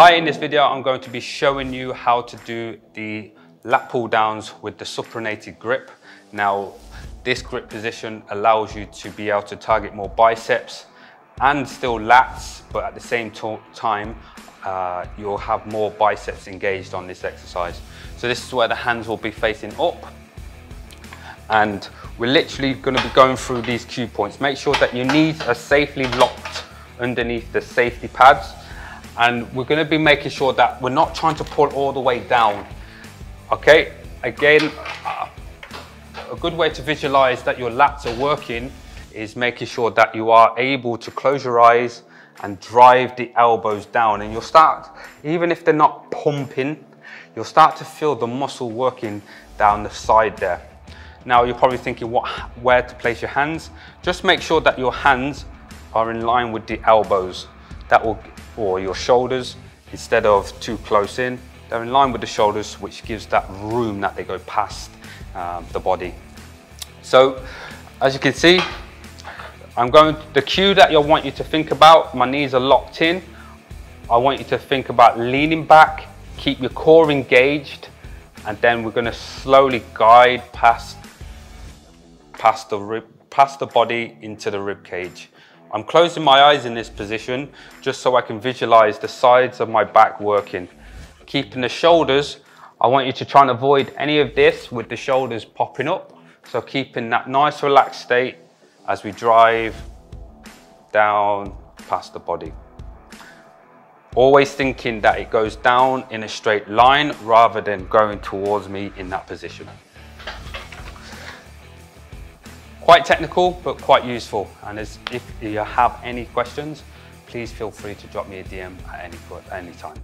Hi, in this video I'm going to be showing you how to do the lat pull downs with the supinated grip. Now this grip position allows you to be able to target more biceps and still lats but at the same time uh, you'll have more biceps engaged on this exercise. So this is where the hands will be facing up and we're literally going to be going through these cue points. Make sure that your knees are safely locked underneath the safety pads and we're going to be making sure that we're not trying to pull all the way down okay? Again a good way to visualize that your lats are working is making sure that you are able to close your eyes and drive the elbows down. And you'll start even if they're not pumping you'll start to feel the muscle working down the side there. Now you're probably thinking what where to place your hands? Just make sure that your hands are in line with the elbows. That will or your shoulders instead of too close in. They're in line with the shoulders, which gives that room that they go past um, the body. So, as you can see, I'm going, the cue that I want you to think about, my knees are locked in. I want you to think about leaning back, keep your core engaged, and then we're gonna slowly guide past, past the rib, past the body into the rib cage. I'm closing my eyes in this position just so I can visualize the sides of my back working. Keeping the shoulders, I want you to try and avoid any of this with the shoulders popping up. So keeping that nice relaxed state as we drive down past the body. Always thinking that it goes down in a straight line rather than going towards me in that position. Quite technical, but quite useful. And as, if you have any questions, please feel free to drop me a DM at any, at any time.